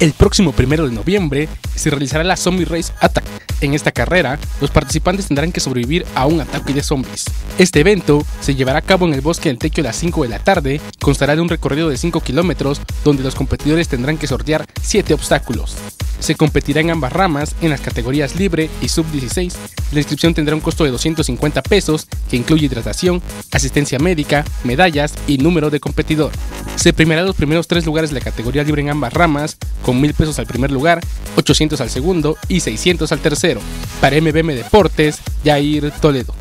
El próximo primero de noviembre se realizará la Zombie Race Attack. En esta carrera, los participantes tendrán que sobrevivir a un ataque de zombies. Este evento se llevará a cabo en el bosque del Tequio a las 5 de la tarde, constará de un recorrido de 5 kilómetros donde los competidores tendrán que sortear 7 obstáculos. Se competirá en ambas ramas, en las categorías libre y sub 16. La inscripción tendrá un costo de 250 pesos, que incluye hidratación, asistencia médica, medallas y número de competidor. Se premiará los primeros tres lugares de la categoría libre en ambas ramas, con 1000 pesos al primer lugar, 800 al segundo y 600 al tercero. Para MBM Deportes, Jair Toledo.